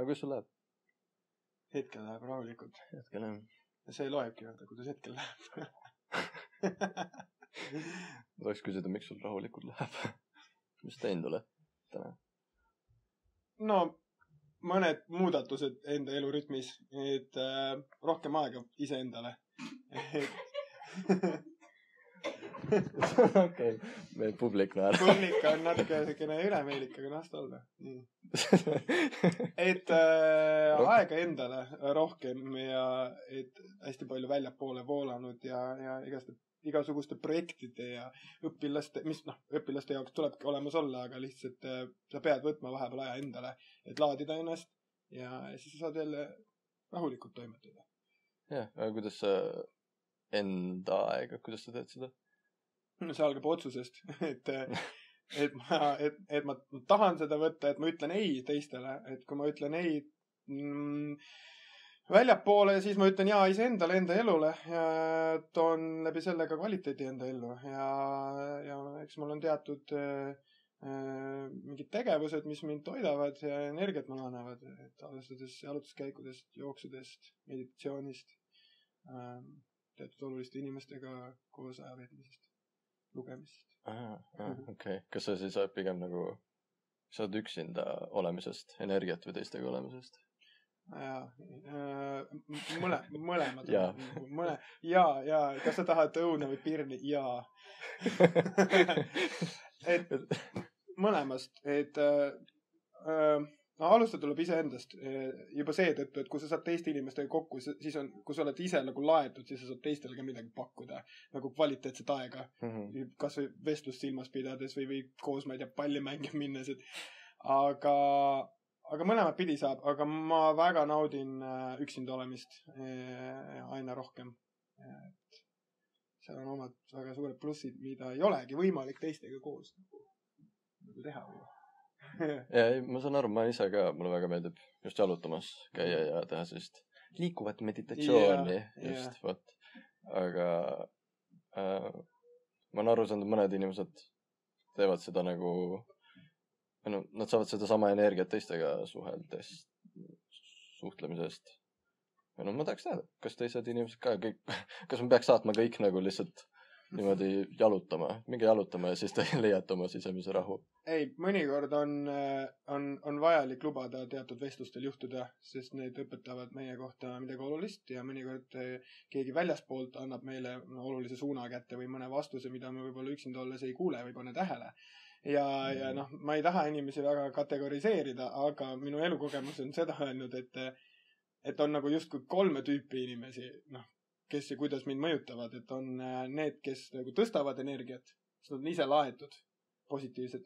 aga kuidas sul läheb hetkel läheb rahulikult hetkel jah? ja see loebki öelda, kuidas hetkel läheb. ma tahaks küsida, miks sul rahulikult läheb? mis teinud oled täna? no mõned muudatused enda elurütmis, et äh, rohkem aega iseendale. okei, meie publik naerab. publik on natuke siukene ülemeelik, aga las ta olla. et äh, aega endale rohkem ja et hästi palju väljapoole voolanud ja, ja igast, igasuguste projektide ja õpilaste, mis noh, õpilaste jaoks tulebki olemas olla, aga lihtsalt äh, sa pead võtma vahepeal aja endale, et laadida ennast ja siis sa saad jälle rahulikult toimetada. jah, aga kuidas sa enda aega, kuidas sa teed seda? see algab otsusest, et, et ma, et, et ma tahan seda võtta, et ma ütlen ei teistele, et kui ma ütlen ei mm, väljapoole, siis ma ütlen jaa iseendale, enda elule ja toon läbi selle ka kvaliteedi enda ellu. Ja, ja eks mul on teatud äh, mingid tegevused, mis mind toidavad ja energiat mulle annavad, et alustades jalutuskäikudest, jooksudest, meditatsioonist äh,, teatud oluliste inimestega koos aja veetmisest, lugemisest. okei, kas sa siis oled pigem nagu, saad üksinda olemisest energiat või teistega olemisest? jaa, mõle-, mõlemad Jaa.. mõle-, jaa, jaa, kas sa tahad õune või pirni? jaa. et mõlemast, et äh, äh, no alustada tuleb iseendast äh, juba seetõttu, et kui sa saad teiste inimestega kokku, siis on, kui sa oled ise nagu laetud, siis sa saad teistele ka midagi pakkuda, nagu kvaliteetset aega, Mhm. kasvõi vestlust silmas pidades või, või koos, ma ei tea, palli mängima minnes, et aga, aga mõlemat pidi saab, aga ma väga naudin äh, üksinda olemist äh, aina rohkem. et seal on omad väga suured plussid, mida ei olegi võimalik teistega koos nagu, nagu teha või ja ei, ma saan aru, ma ise ka, mulle väga meeldib just jalutamas käia ja teha sellist liikuvat meditatsiooni yeah,, just yeah. vot. aga äh, ma olen aru saanud, et mõned inimesed teevad seda nagu, noh, nad saavad sedasama energiat teistega suheldes, suhtlemisest. ja no ma tahaks teada, kas teised inimesed ka kõik, kas ma peaks saatma kõik nagu lihtsalt niimoodi jalutama, minge jalutama ja siis te leiate oma sisemise rahu. ei, mõnikord on, on, on vajalik lubada teatud vestlustel juhtuda, sest need õpetavad meie kohta midagi olulist ja mõnikord eh, keegi väljaspoolt annab meile olulise suuna kätte või mõne vastuse, mida me võib-olla üksinda olles ei kuule või pane tähele. ja, ja noh, ma ei taha inimesi väga kategoriseerida, aga minu elukogemus on seda öelnud, et, et on nagu justkui kolme tüüpi inimesi, noh, kes ja kuidas mind mõjutavad, et on äh, need, kes nagu tõstavad energiat, sest nad on ise laetud, positiivsed.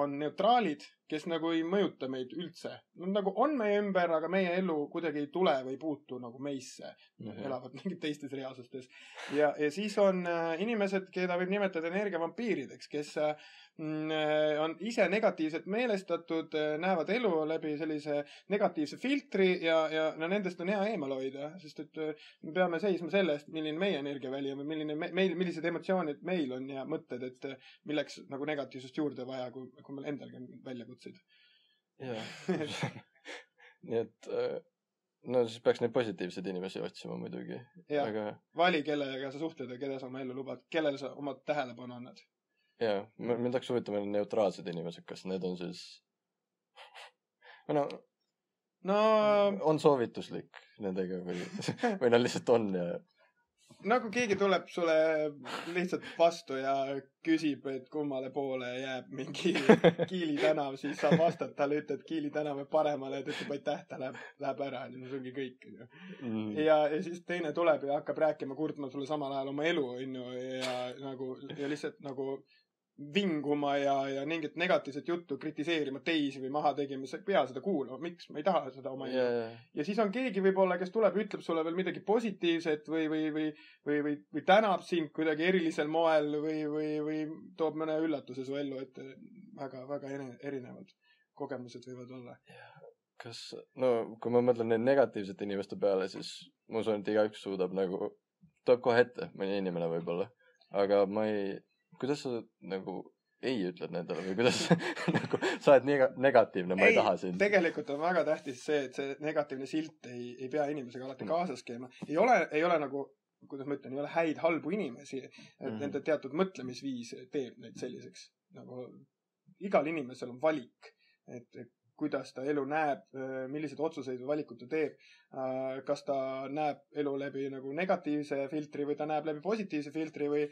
on neutraalid, kes nagu ei mõjuta meid üldse. Nad nagu on meie ümber, aga meie ellu kuidagi ei tule või ei puutu nagu meisse. Mhm. elavad mingid teistes reaalsustes. ja, ja siis on äh, inimesed, keda võib nimetada energiavampiirideks, kes äh, mm, äh, on ise negatiivselt meelestatud, näevad elu läbi sellise negatiivse filtri ja, ja no nendest on hea eemale hoida, sest et äh, me peame seisma selle eest, milline meie energiaväli on või milline me, meil, millised emotsioonid meil on ja mõtted, et äh, milleks nagu negatiivsust juurde vaja, kui, kui meil endalgi on väljakutseid. jaa. nii et äh, no siis peaks neid positiivseid inimesi otsima muidugi, ja aga vali, kellega sa suhtled ja keda sa oma ellu lubad, kellele sa oma tähelepanu annad. jaa, mind hakkas huvitama need neutraalsed inimesed, kas need on siis või no no on soovituslik nendega või, või nad lihtsalt on ja nagu keegi tuleb sulle lihtsalt vastu ja küsib, et kummale poole jääb mingi Kiili tänav, siis sa vastad talle, ütled Kiili tänava paremale ja ta ütleb aitäh, ta läheb, läheb ära ja see ongi kõik, onju. mm, ja, ja siis teine tuleb ja hakkab rääkima, kurtma sulle samal ajal oma elu, onju, ja nagu ja lihtsalt nagu vinguma ja, ja mingit negatiivset juttu kritiseerima teisi või maha tegema, sa ei pea seda kuulama, miks, ma ei taha seda oma ja, elu. ja siis on keegi võib-olla, kes tuleb ütleb sulle veel midagi positiivset või, või, või, või, või, või tänab sind kuidagi erilisel moel või, või, või toob mõne üllatuse su ellu, et väga, väga eri- erinevad kogemused võivad olla. kas, no kui ma mõtlen neid negatiivsete inimeste peale, siis ma usun, et igaüks suudab nagu, tuleb kohe ette mõni inimene võib-olla, aga ma ei, kuidas sa nagu ei ütled nendele või kuidas nagu sa oled nii negatiivne, ma ei, ei taha sind. tegelikult on väga tähtis see, et see negatiivne silt ei, ei pea inimesega alati Mm. kaasas käima. ei ole, ei ole nagu, kuidas ma ütlen, ei ole häid halbu inimesi, et Mhm. nende teatud mõtlemisviis teeb neid selliseks. nagu igal inimesel on valik, et et kuidas ta elu näeb, milliseid otsuseid või valikuid ta teeb. kas ta näeb elu läbi nagu negatiivse filtri või ta näeb läbi positiivse filtri või,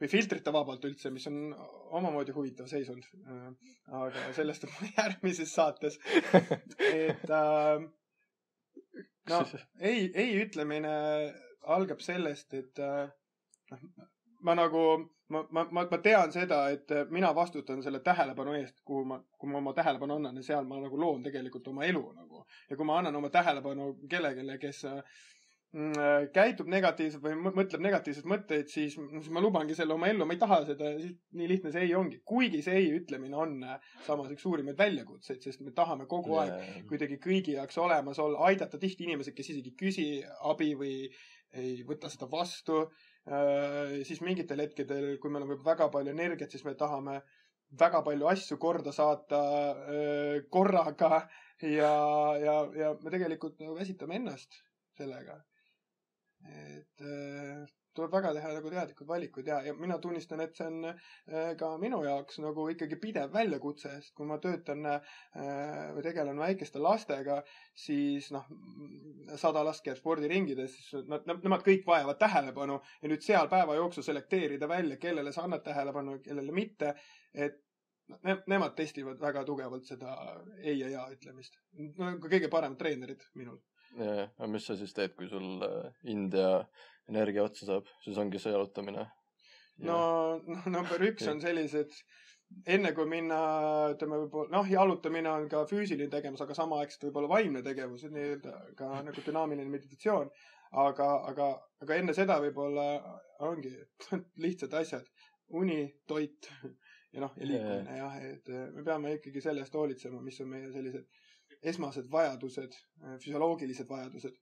või filtrita vabalt üldse, mis on omamoodi huvitav seisund. aga sellest on järgmises saates. et äh, no ei, ei ütlemine algab sellest, et äh, noh, ma nagu, ma, ma, ma, ma tean seda, et äh, mina vastutan selle tähelepanu eest, kuhu ma, kui ma oma tähelepanu annan ja seal ma nagu loon tegelikult oma elu nagu. ja kui ma annan oma tähelepanu kellelegi, kes äh, äh, käitub negatiivselt või mõ- mõtleb negatiivseid mõtteid, siis, siis ma lubangi selle oma ellu, ma ei taha seda, nii lihtne see ei ongi. kuigi see ei ütlemine on äh, samas üks suurimaid väljakutseid, sest me tahame kogu aeg kuidagi kõigi jaoks olemas olla, aidata tihti inimesed, kes isegi ei küsi abi või ei võta seda vastu. siis mingitel hetkedel, kui meil on võib-olla väga palju energiat, siis me tahame väga palju asju korda saata korraga ja, ja, ja me tegelikult nagu väsitame ennast sellega. Et öö, tuleb väga teha nagu teadlikud valikud ja, ja mina tunnistan, et see on öö, ka minu jaoks nagu ikkagi pidev väljakutse, sest kui ma töötan öö, või tegelen väikeste lastega, siis noh, sada last käib spordiringides, siis nad, nemad kõik vajavad tähelepanu ja nüüd seal päeva jooksul selekteerida välja, kellele sa annad tähelepanu, kellele mitte, et ne, nemad testivad väga tugevalt seda ei ja ja ütlemist. no ka kõige paremad treenerid minul. Aga mis sa siis teed, kui sul äh, India energia otsa saab, siis ongi see jalutamine. no, noh, number üks on sellised, enne kui minna, ütleme võib-olla, noh, jalutamine on ka füüsiline tegevus, aga samaaegselt võib-olla vaimne tegevus, nii-öelda ka nagu dünaamiline meditatsioon. aga, aga, aga enne seda võib-olla ongi lihtsad asjad, uni, toit ja noh, ja liikumine jah, et äh, me peame ikkagi selle eest hoolitsema, mis on meie sellised esmased vajadused, füsioloogilised vajadused.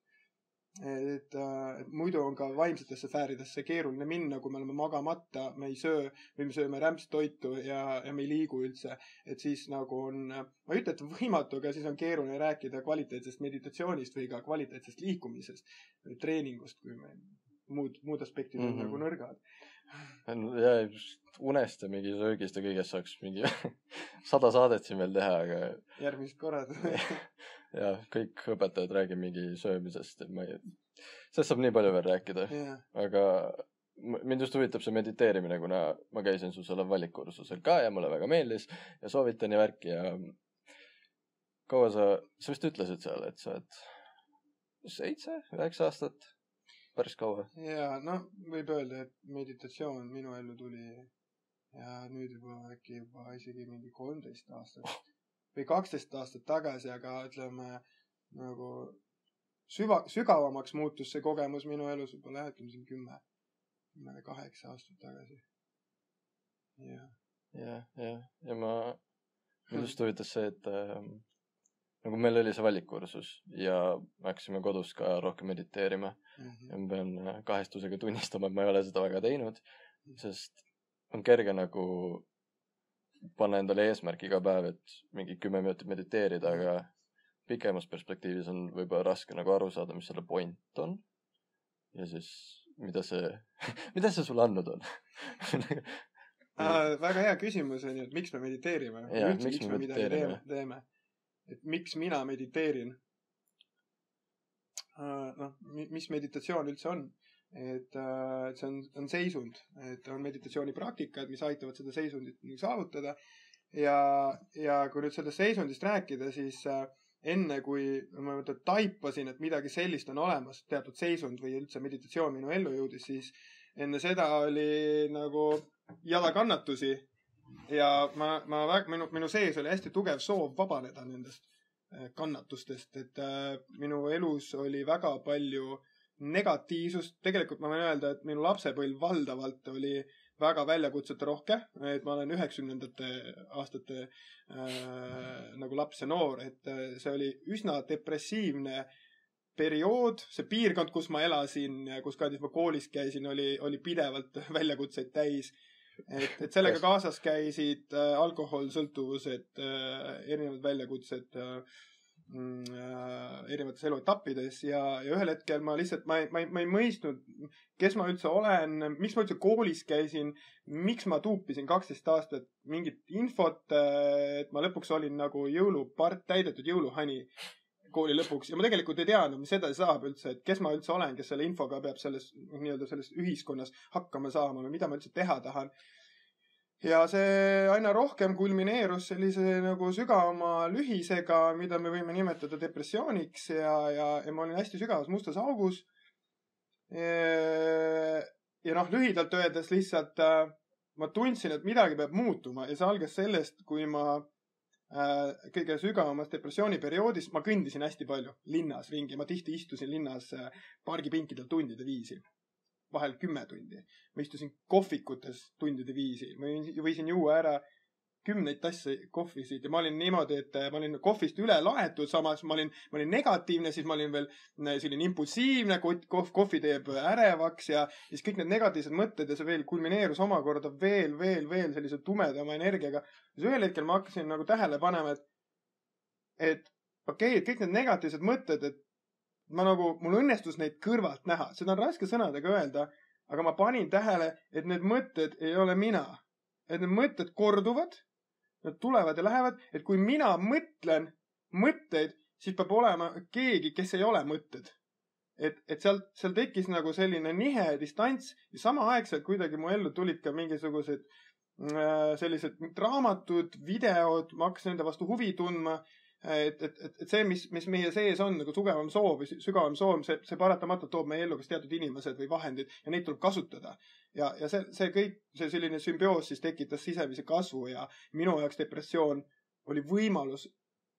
et, et muidu on ka vaimsetesse sfääridesse keeruline minna, kui me oleme magamata, me ei söö või me sööme rämpstoitu ja, ja me ei liigu üldse. et siis nagu on, ma ei ütle, et võimatu, aga siis on keeruline rääkida kvaliteetsest meditatsioonist või ka kvaliteetsest liikumisest, treeningust, kui me muud, muud aspektid on mm. -hmm. nagu nõrgad. Unest ja mingi söögist ja kõigest saaks mingi sada saadet siin veel teha, aga järgmised korrad. ja kõik õpetajad räägivad mingi söömisest, et ma ei, sellest saab nii palju veel rääkida, jah, aga mind just huvitab see mediteerimine, kuna ma käisin su sellel valikkursusel ka ja mulle väga meeldis ja soovitan ja värki ja kaua sa, sa vist ütlesid seal, et sa oled seitse, üheksa aastat, päris kaua. ja noh, võib öelda, et meditatsioon minu ellu tuli ja nüüd juba äkki juba isegi mingi kolmteist aastat või kaksteist aastat tagasi, aga ütleme nagu süva, sügavamaks muutus see kogemus minu elus võib-olla jah, ütleme siin kümme, kümme kaheksa aastat tagasi. jah, jah, jah, ja ma, mind just huvitas see, et ähm, nagu meil oli see valikkursus ja me hakkasime kodus ka rohkem mediteerima ja ma pean äh, kahestusega tunnistama, et ma ei ole seda väga teinud, sest on kerge nagu panna endale eesmärk iga päev, et mingi kümme minutit mediteerida, aga pikemas perspektiivis on võib-olla raske nagu aru saada, mis selle point on. ja siis, mida see, mida see sulle andnud on Äh, väga hea küsimus on ju, et miks me mediteerime. Üldse, miks me me midagi teeme, teeme. et miks mina mediteerin. noh, mis meditatsioon üldse on? äh, et see on, on seisund, et on meditatsioonipraktikad, mis aitavad seda seisundit saavutada. ja, ja kui nüüd sellest seisundist rääkida, siis äh, enne kui ma taipasin, et midagi sellist on olemas, teatud seisund või üldse meditatsioon minu ellu jõudis, siis enne seda oli nagu jada kannatusi ja ma, ma minu, minu sees oli hästi tugev soov vabaneda nendest äh, kannatustest, et äh, minu elus oli väga palju negatiivsust, tegelikult ma võin öelda, et minu lapsepõlv valdavalt oli väga väljakutsete rohke, et ma olen üheksakümnendate aastate äh, nagu laps ja noor, et äh, see oli üsna depressiivne periood, see piirkond, kus ma elasin, kus kandis ma koolis käisin, oli, oli pidevalt väljakutseid täis et, et sellega kaasas käisid äh, alkoholsõltuvused äh,, erinevad väljakutsed äh,, erinevates eluetappides ja, ja ühel hetkel ma lihtsalt, ma ei, ma ei, ma ei mõistnud, kes ma üldse olen, miks ma üldse koolis käisin, miks ma tuupisin kaksteist aastat mingit infot, et ma lõpuks olin nagu jõulupart, täidetud jõuluhani kooli lõpuks ja ma tegelikult ei teadnud, mis edasi saab üldse, et kes ma üldse olen, kes selle infoga peab selles nii-öelda selles ühiskonnas hakkama saama või mida ma üldse teha tahan. ja see aina rohkem kulmineerus sellise nagu sügavama lühisega, mida me võime nimetada depressiooniks ja, ja, ja ma olin hästi sügavas mustas augus. ja noh, lühidalt öeldes lihtsalt äh, ma tundsin, et midagi peab muutuma ja see algas sellest, kui ma kõige sügavamas depressiooniperioodis, ma kõndisin hästi palju linnas ringi, ma tihti istusin linnas äh, pargipinkidel tundide viisi, vahel kümme tundi. ma istusin kohvikutes tundide viisi, ma võisin juua ära kümneid tasse kohvisid ja ma olin niimoodi, et äh, ma olin kohvist üle laetud, samas ma olin, ma olin negatiivne, siis ma olin veel äh, selline impulsiivne, kohv, kohvi teeb ärevaks ja siis kõik need negatiivsed mõtted ja see veel kulmineerus omakorda veel, veel, veel sellise tumedama energiaga. siis ühel hetkel ma hakkasin nagu tähele panema, et, et okei okay,, et kõik need negatiivsed mõtted, et ma nagu, mul õnnestus neid kõrvalt näha, seda on raske sõnadega öelda, aga ma panin tähele, et need mõtted ei ole mina. et need mõtted korduvad, nad tulevad ja lähevad, et kui mina mõtlen mõtteid, siis peab olema keegi, kes ei ole mõtted. et, et seal, seal tekkis nagu selline nihe distants ja samaaegselt kuidagi mu ellu tulid ka mingisugused äh, sellised raamatud, videod, ma hakkasin nende vastu huvi tundma. et, et, et see, mis, mis meie sees on nagu tugevam soov või sügavam soov, see, see paratamatult toob meie ellu kas teatud inimesed või vahendid ja neid tuleb kasutada. ja, ja see, see kõik, see selline sümbioos siis tekitas sisemise kasvu ja minu jaoks depressioon oli võimalus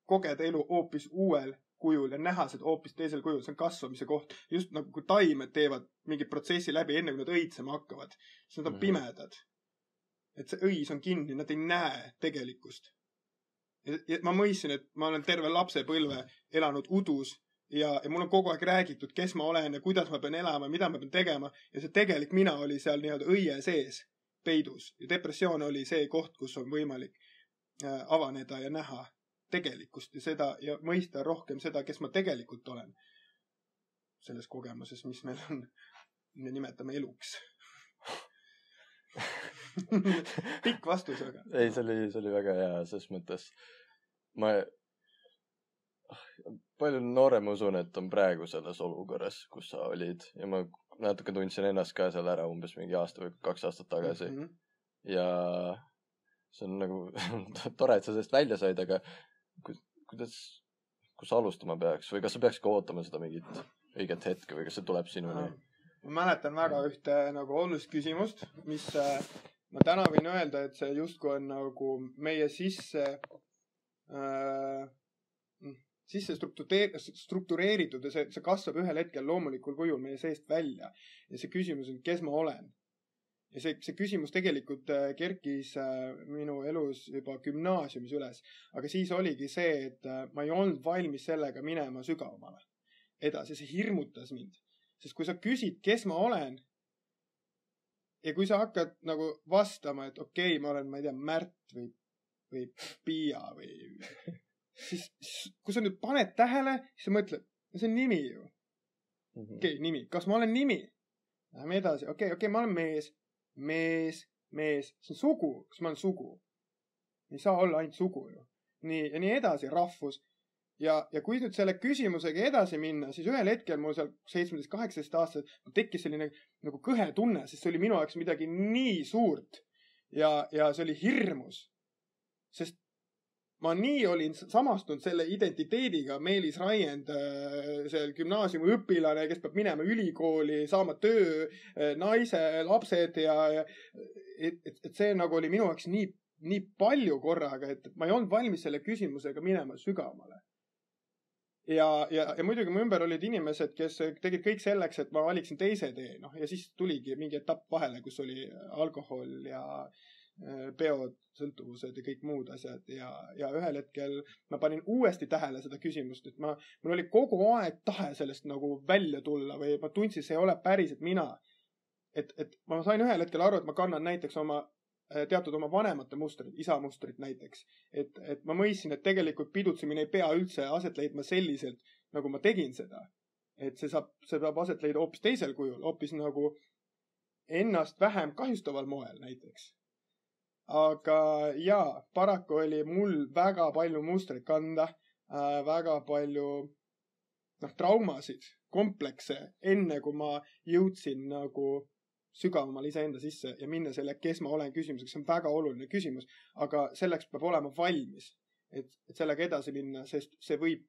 kogeda elu hoopis uuel kujul ja näha seda hoopis teisel kujul, see on kasvamise koht. just nagu kui taimed teevad mingi protsessi läbi, enne kui nad õitsema hakkavad, siis nad on Mhm. pimedad. et see õis on kinni, nad ei näe tegelikkust. ja ma mõistsin, et ma olen terve lapsepõlve elanud udus ja, ja mul on kogu aeg räägitud, kes ma olen ja kuidas ma pean elama, mida ma pean tegema ja see tegelik mina oli seal nii-öelda õie sees peidus ja depressioon oli see koht, kus on võimalik äh, avaneda ja näha tegelikkust ja seda ja mõista rohkem seda, kes ma tegelikult olen. selles kogemuses, mis meil on, me nimetame eluks. pikk vastus, aga. ei, see oli, see oli väga hea, selles mõttes ma, palju noorem usun, et on praegu selles olukorras, kus sa olid ja ma natuke tundsin ennast ka seal ära umbes mingi aasta või kaks aastat tagasi Mhm. ja see on nagu tore, et sa sellest välja said, aga ku- kuidas, kus alustama peaks või kas sa peakski ootama seda mingit õiget hetke või kas see tuleb sinuni? ma mäletan väga ühte nagu olulist küsimust, mis äh, ma täna võin öelda, et see justkui on nagu meie sisse äh,, sisse struktureer-, struktureeritud ja see, see kasvab ühel hetkel loomulikul kujul meie seest välja. ja see küsimus on, kes ma olen. ja see, see küsimus tegelikult äh, kerkis äh, minu elus juba gümnaasiumis üles, aga siis oligi see, et äh, ma ei olnud valmis sellega minema sügavamale edasi, see hirmutas mind sest kui sa küsid, kes ma olen ja kui sa hakkad nagu vastama, et okei okay,, ma olen, ma ei tea, Märt või, või Piia või, siis kui sa nüüd paned tähele, siis sa mõtled, see on nimi ju. okei okay,, nimi, kas ma olen nimi? Läheme edasi, okei okay,, okei okay,, ma olen mees, mees, mees, see on sugu, kas ma olen sugu? ei saa olla ainult sugu ju. nii ja nii edasi, rahvus ja, ja kui nüüd selle küsimusega edasi minna, siis ühel hetkel mul seal seitsmeteist, kaheksateist aastaselt tekkis selline nagu kõhe tunne, sest see oli minu jaoks midagi nii suurt ja, ja see oli hirmus. sest ma nii olin samastunud selle identiteediga, Meelis Raiend, see gümnaasiumi õpilane, kes peab minema ülikooli, saama töö, naise, lapsed ja, ja et, et, et see nagu oli minu jaoks nii, nii palju korraga, et ma ei olnud valmis selle küsimusega minema sügavamale. Ja, ja, ja muidugi mu ümber olid inimesed, kes tegid kõik selleks, et ma valiksin teise tee, noh ja siis tuligi mingi etapp vahele, kus oli alkohol ja äh, peod, sõltuvused ja kõik muud asjad ja, ja ühel hetkel ma panin uuesti tähele seda küsimust, et ma, mul oli kogu aeg tahe sellest nagu välja tulla või ma tundsin, see ei ole päriselt mina. et, et ma sain ühel hetkel aru, et ma kannan näiteks oma äh, teatud oma vanemate mustrit, isa mustrit näiteks. et, et ma mõistsin, et tegelikult pidutsemine ei pea üldse aset leidma selliselt, nagu ma tegin seda. et see saab, see saab aset leida hoopis teisel kujul, hoopis nagu ennast vähem kahjustaval moel näiteks. Aga jaa, paraku oli mul väga palju mustreid kanda äh,, väga palju noh, traumasid, komplekse, enne kui ma jõudsin nagu sügavamale iseenda sisse ja minna selle, kes ma olen küsimuseks, see on väga oluline küsimus, aga selleks peab olema valmis, et, et sellega edasi minna, sest see võib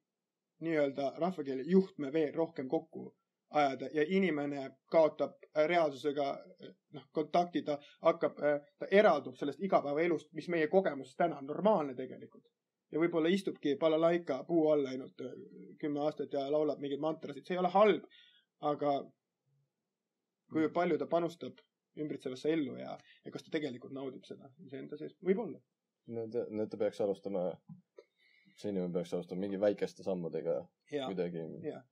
nii-öelda rahvakeeli juhtme veel rohkem kokku ajada ja inimene kaotab äh, reaalsusega äh, noh, kontakti, ta hakkab, ta eraldub sellest igapäevaelust, mis meie kogemuses täna on normaalne tegelikult. ja võib-olla istubki balalaika puu all ainult äh, kümme aastat ja laulab mingeid mantrasid, see ei ole halb, aga kui palju ta panustab ümbritsevasse ellu ja, ja kas ta tegelikult naudib seda iseenda sees, võib-olla. no ta, no ta peaks alustama, see inimene peaks alustama mingi väikeste sammudega ja, kuidagi. ja,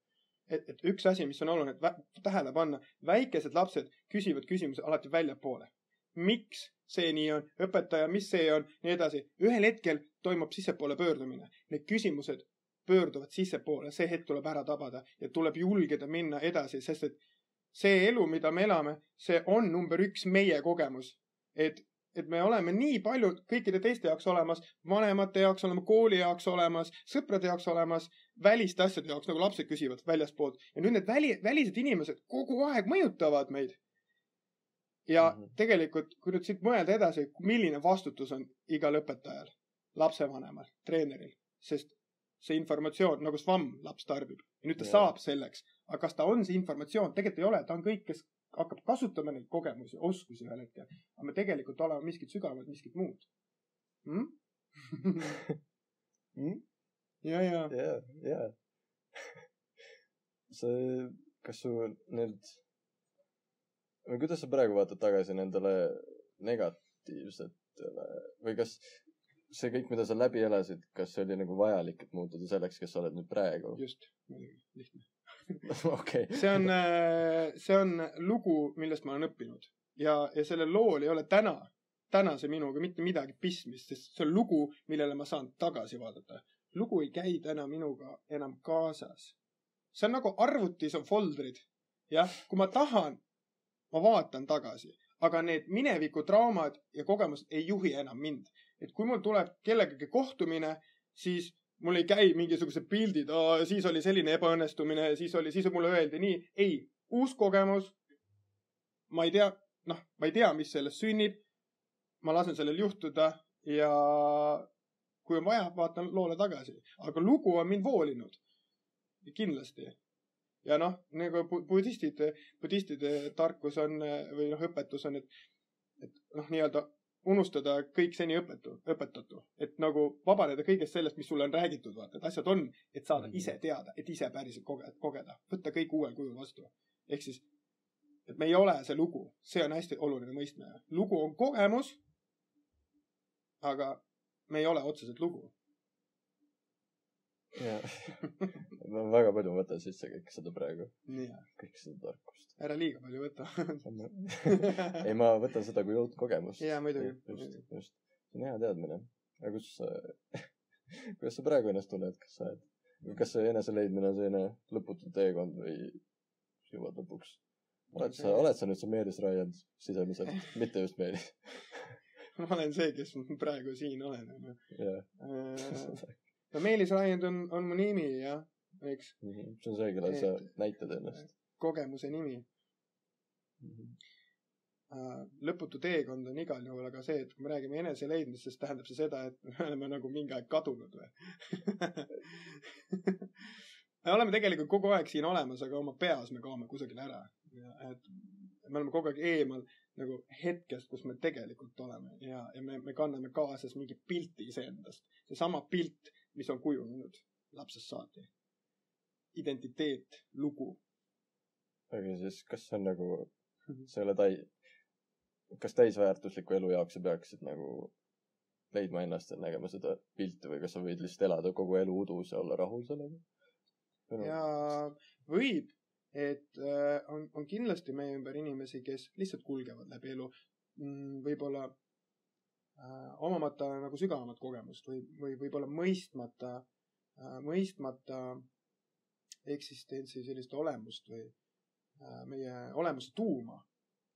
et, et üks asi, mis on oluline, tähele panna, väikesed lapsed küsivad küsimuse alati väljapoole. miks see nii on, õpetaja, mis see on, nii edasi. ühel hetkel toimub sissepoole pöördumine, need küsimused pöörduvad sissepoole, see hetk tuleb ära tabada ja tuleb julgeda minna edasi, sest et see elu, mida me elame, see on number üks meie kogemus. et, et me oleme nii palju kõikide teiste jaoks olemas, vanemate jaoks olema, kooli jaoks olemas, sõprade jaoks olemas, väliste asjade jaoks, nagu lapsed küsivad väljaspoolt. ja nüüd need väli, välised inimesed kogu aeg mõjutavad meid. ja mm. -hmm. tegelikult, kui nüüd siit mõelda edasi, milline vastutus on igal õpetajal, lapsevanemal, treeneril, sest see informatsioon nagu svamm laps tarbib ja nüüd ta yeah. saab selleks, aga kas ta on see informatsioon, tegelikult ei ole, ta on kõik, kes hakkab kasutama neid kogemusi, oskusi ühel hetkel, aga me tegelikult oleme miskit sügavamat, miskit muud mm?. ja, ja ja, ja. see, kas su need, või kuidas sa praegu vaatad tagasi nendele negatiivsetele või kas see kõik, mida sa läbi elasid, kas see oli nagu vajalik, et muutuda selleks, kes sa oled nüüd praegu? just, muidugi, lihtne. okei. see on, see on lugu, millest ma olen õppinud ja, ja sellel lool ei ole täna, tänase minuga mitte midagi pistmist, sest see on lugu, millele ma saan tagasi vaadata. lugu ei käi täna minuga enam kaasas. see on nagu arvutis on foldrid. jah, kui ma tahan, ma vaatan tagasi, aga need mineviku traumad ja kogemused ei juhi enam mind. et kui mul tuleb kellegagi kohtumine, siis mul ei käi mingisugused pildid, siis oli selline ebaõnnestumine, siis oli, siis mulle öeldi nii. ei, uus kogemus. ma ei tea, noh, ma ei tea, mis sellest sünnib. ma lasen sellel juhtuda ja kui on vaja, vaatan loole tagasi, aga lugu on mind voolinud. kindlasti. ja noh, nagu bu- budistid, budistide tarkus on või noh, õpetus on, et, et noh, nii-öelda unustada kõik seni õpetu, õpetatu, et nagu vabaneda kõigest sellest, mis sulle on räägitud, vaata, et asjad on, et saada Mhm. ise teada, et ise päriselt koge-, kogeda, võtta kõik uuel kujul vastu. ehk siis, et me ei ole see lugu, see on hästi oluline mõistmine. lugu on kogemus, aga me ei ole otseselt lugu. ma väga palju mõtlen sisse kõike seda praegu, nii, kõike seda tarkust. ära liiga palju võta. ei, ma võtan seda kui uut kogemust. Jaa, muidugi. just, just. see on hea teadmine. aga kus sa, kuidas sa praegu ennast tunned, kas sa oled, kas see eneseleidmine on selline lõputu teekond või jõuad lõpuks? oled sa, oled sa nüüd see Meelis Raiend sisemiselt, mitte just Meelis? ma olen see, kes ma praegu siin olen, onju. No Meelis Raiend on, on mu nimi jah, eks, see on see, kellel sa näitad ennast. kogemuse nimi. lõputu teekond on igal juhul aga see, et kui me räägime eneseleidmisest, siis tähendab see seda, et me oleme nagu mingi aeg kadunud või? me oleme tegelikult kogu aeg siin olemas, aga oma peas me kaome kusagile ära. et me oleme kogu aeg eemal nagu hetkest, kus me tegelikult oleme ja, ja me, me kanname kaasas mingi pilti iseendast. seesama pilt, mis on kujunenud lapsest saati. identiteet, lugu. aga siis, kas see on nagu, sa ei ole täi-, kas täisväärtusliku elu jaoks sa peaksid nagu leidma ennast ja nägema seda pilti või kas sa võid lihtsalt elada kogu elu udus ja olla rahul sellega? ja võib, et äh, on, on kindlasti meie ümber inimesi, kes lihtsalt kulgevad läbi elu. võib-olla äh, omamata nagu sügavamat kogemust või, või võib-olla mõistmata äh,, mõistmata eksistentsi sellist olemust või äh, meie olemuse tuuma.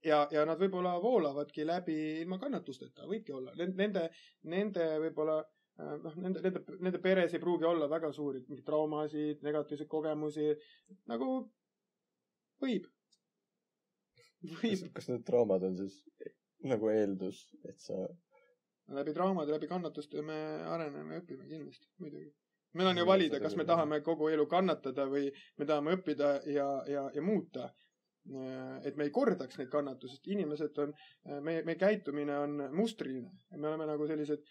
ja, ja nad võib-olla voolavadki läbi ilma kannatusteta, võibki olla. Nende, nende võib-olla äh, noh, nende, nende, nende peres ei pruugi olla väga suuri mingeid traumasid, negatiivseid kogemusi. nagu võib. võib kas need traumad on siis nagu eeldus, et sa läbi traumade, läbi kannatuste me areneme ja õpime kindlasti, muidugi. meil on ju valida, kas me tahame kogu elu kannatada või me tahame õppida ja, ja, ja muuta. et me ei kordaks neid kannatusi, sest inimesed on, meie, meie käitumine on mustriline. me oleme nagu sellised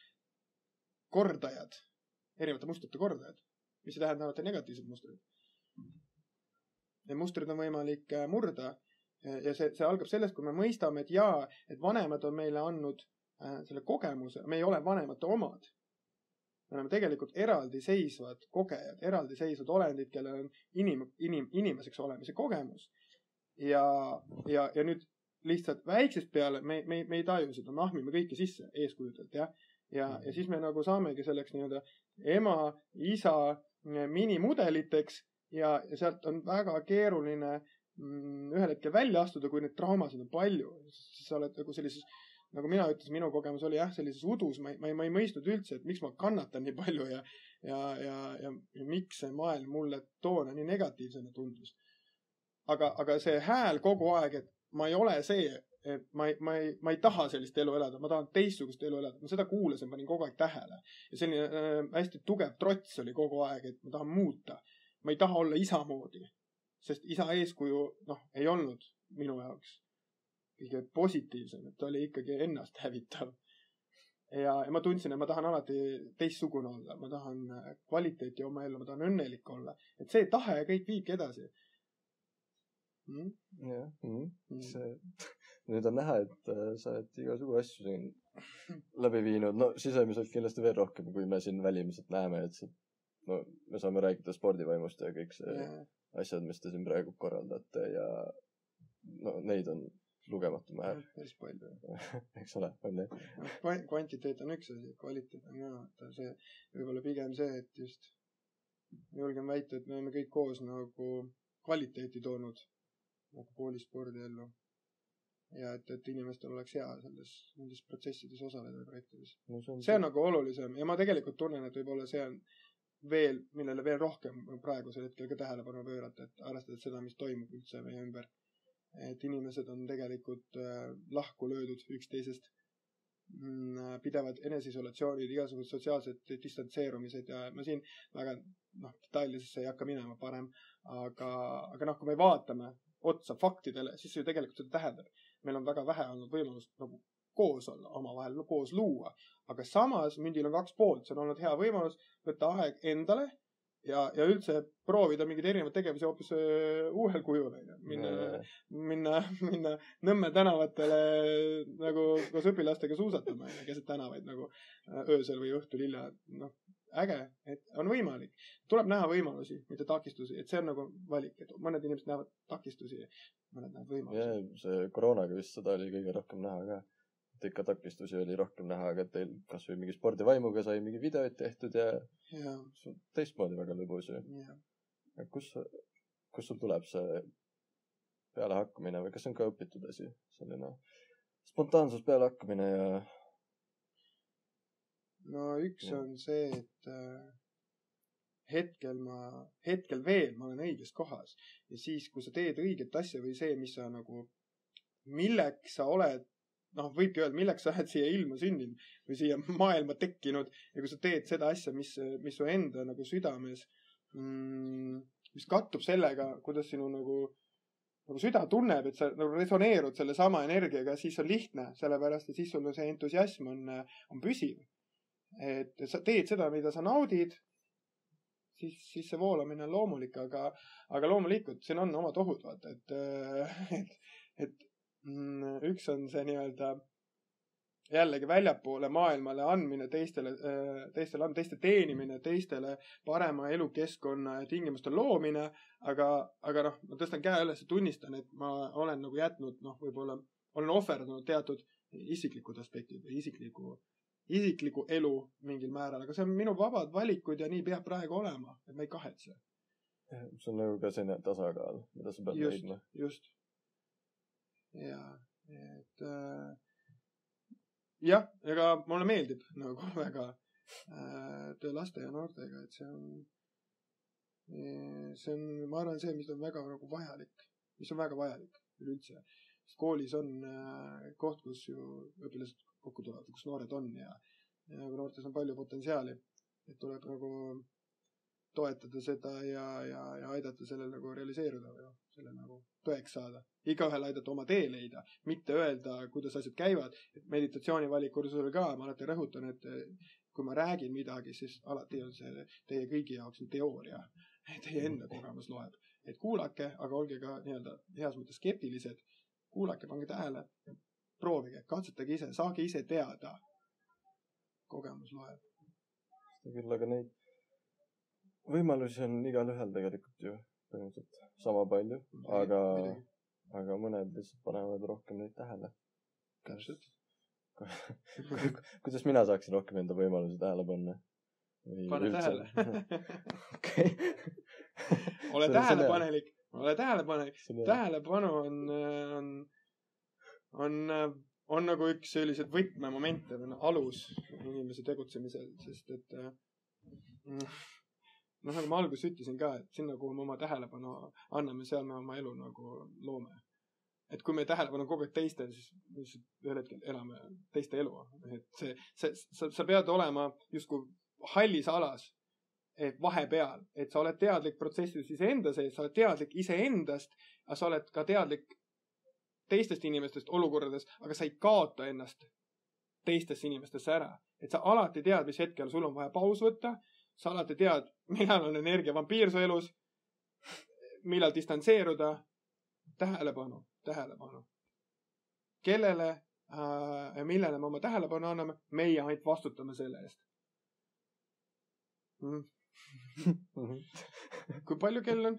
kordajad, erinevate mustrite kordajad, mis ei tähenda alati negatiivsed mustrid. Need mustrid on võimalik äh, murda ja see, see algab sellest, kui me mõistame, et jaa, et vanemad on meile andnud selle kogemuse, me ei ole vanemate omad. me oleme tegelikult eraldiseisvad kogejad, eraldiseisvad olendid, kellel on inim-, inim-, inimeseks olemise kogemus. ja, ja, ja nüüd lihtsalt väiksest peale me, me, me ei taju seda, me ahmime kõike sisse eeskujudelt, jah. ja, ja siis me nagu saamegi selleks nii-öelda ema, isa minimudeliteks ja, ja sealt on väga keeruline mm, ühel hetkel välja astuda, kui neid traumasid on palju. sa oled nagu sellises, nagu mina ütlesin, minu kogemus oli jah, sellises udus, ma ei, ma ei, ma ei mõistnud üldse, et miks ma kannatan nii palju ja, ja, ja, ja, ja miks see maailm mulle toona nii negatiivsena tundus. aga, aga see hääl kogu aeg, et ma ei ole see, et ma ei, ma ei, ma ei taha sellist elu elada, ma tahan teistsugust elu elada, ma seda kuulasin, panin kogu aeg tähele. ja selline äh, hästi tugev trots oli kogu aeg, et ma tahan muuta. ma ei taha olla isa moodi, sest isa eeskuju, noh, ei olnud minu jaoks kõige positiivsem, et ta oli ikkagi ennast hävitav. ja, ja ma tundsin, et ma tahan alati teistsugune olla, ma tahan äh, kvaliteeti oma ellu, ma tahan õnnelik olla. et see tahe kõik viibki edasi mm?. jah mm., Mm. see, nüüd on näha, et äh, sa oled igasugu asju siin läbi viinud, no sisemiselt kindlasti veel rohkem, kui me siin välimiselt näeme, et see, no me saame rääkida spordivaimust ja kõik see Ja, asjad, mis te siin praegu korraldate ja no neid on lugematu määr, päris palju. eks ole, on ju. Kva- kvantiteet on üks asi, kvaliteet on ka, et see võib-olla pigem see, et just julgen väita, et me oleme kõik koos nagu kvaliteeti toonud nagu koolispordi ellu. ja et, et inimestel oleks hea selles, nendes protsessides osaleda ja projektides. no see on see on nagu olulisem ja ma tegelikult tunnen, et võib-olla see on veel, millele veel rohkem praegusel hetkel ka tähelepanu pöörata, et arvestades seda, mis toimub üldse meie ümber. Et inimesed on tegelikult äh, lahku löödud üksteisest mm,. pidevad eneseisolatsioonid, igasugused sotsiaalsed distantseerumised ja ma siin väga noh, detailidesse ei hakka minema parem, aga, aga noh, kui me vaatame otsa faktidele, siis see ju tegelikult seda tähendab. meil on väga vähe olnud võimalust nagu koos olla, omavahel koos luua, aga samas mündil on kaks poolt, see on olnud hea võimalus võtta aeg endale ja, ja üldse proovida mingeid erinevaid tegevusi hoopis öö, uuel kujul, onju. minna, minna, minna Nõmme tänavatele nagu koos õpilastega suusatama keset tänavaid nagu äh, öösel või õhtul hilja, noh, äge, et on võimalik. tuleb näha võimalusi, mitte takistusi, et see on nagu valik, et mõned inimesed näevad takistusi, mõned näevad võimalusi. see koroonaga vist seda oli kõige rohkem näha ka. Et ikka takistusi oli rohkem näha, aga teil kasvõi mingi spordivaimuga sai mingi videoid tehtud ja ja, teistmoodi väga lõbus ju. ja kus, kust sul tuleb see pealehakkamine või kas see on ka õpitud asi, selline spontaansus pealehakkamine ja no üks Ja. on see, et äh, hetkel ma, hetkel veel ma olen õiges kohas ja siis, kui sa teed õiget asja või see, mis sa nagu, milleks sa oled, noh, võibki öelda, milleks sa oled siia ilma sündinud või siia maailma tekkinud ja kui sa teed seda asja, mis, mis su enda nagu südames mm,, mis kattub sellega, kuidas sinu nagu nagu süda tunneb, et sa nagu resoneerud sellesama energiaga, siis on lihtne, sellepärast et siis sul see entusiasm on, on püsiv. Et sa teed seda, mida sa naudid, siis, siis see voolamine on loomulik, aga, aga loomulikult siin on omad ohud, vaata, et, et, et üks on see nii-öelda jällegi väljapoole maailmale andmine teistele, teistele, teiste teenimine, teistele parema elukeskkonna ja tingimuste loomine, aga, aga noh, ma tõstan käe üles ja tunnistan, et ma olen nagu jätnud, noh, võib-olla olen ohverdanud teatud isiklikud aspektid või isikliku isiklikku elu mingil määral, aga see on minu vabad valikud ja nii peab praegu olema, et ma ei kahetse. see on nagu ka selline tasakaal, mida sa pead just leidma., just. ja, et äh, jah, ega mulle meeldib nagu väga äh, töö laste ja noortega, et see on, see on, ma arvan, see, mis on väga nagu vajalik, mis on väga vajalik üleüldse. sest koolis on äh, koht, kus ju õpilased kokku tulevad, kus noored on ja, ja nagu noortes on palju potentsiaali, et tuleb nagu toetada seda ja, ja, ja aidata sellel nagu realiseeruda või noh, selle nagu tõeks saada. igaühel aidata oma tee leida, mitte öelda, kuidas asjad käivad. et meditatsioonivalikkursusel ka ma alati rõhutan, et kui ma räägin midagi, siis alati on see teie kõigi jaoks teooria. Teie enda kogemus loeb. et kuulake, aga olge ka nii-öelda heas mõttes skeptilised. kuulake, pange tähele, proovige, katsetage ise, saage ise teada. kogemus loeb. küll aga neid võimalusi on igalühel tegelikult ju põhimõtteliselt sama palju, aga, aga mõned lihtsalt panevad rohkem neid tähele. täpselt. kuidas mina saaksin rohkem enda võimalusi tähele panna? pane tähele. okei. ole tähelepanelik, ole tähelepanelik. see on tähelepanu on, on, on, on nagu üks selliseid võtmemomente või noh, alus inimese tegutsemisel, sest et äh, noh, nagu ma alguses ütlesin ka, et sinna, kuhu me oma tähelepanu anname, seal me oma elu nagu loome. et kui meie tähelepanu kogu aeg teistel, siis me lihtsalt ühel hetkel elame teiste elu. et see, see, sa, sa pead olema justkui hallis alas, et vahepeal, et sa oled teadlik protsessis iseenda sees, sa oled teadlik iseendast, aga sa oled ka teadlik teistest inimestest olukordades, aga sa ei kaota ennast teistesse inimestesse ära. et sa alati tead, mis hetkel sul on vaja paus võtta, sa alati tead, millal on energiavampiir su elus, millal distantseeruda. tähelepanu, tähelepanu. kellele äh, ja millele me oma tähelepanu anname, meie ainult vastutame selle eest mm. kui palju kell on?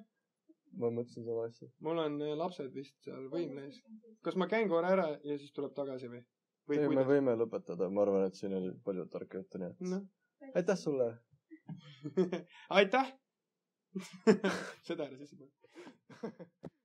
ma mõtlesin sama asja. mul on äh, lapsed vist seal võimle ees. kas ma käin korra ära ja siis tuleb tagasi või? ei, me võime lõpetada, ma arvan, et siin oli palju tarka juttu, nii et noh, aitäh sulle. aitäh seda ära sisse panna.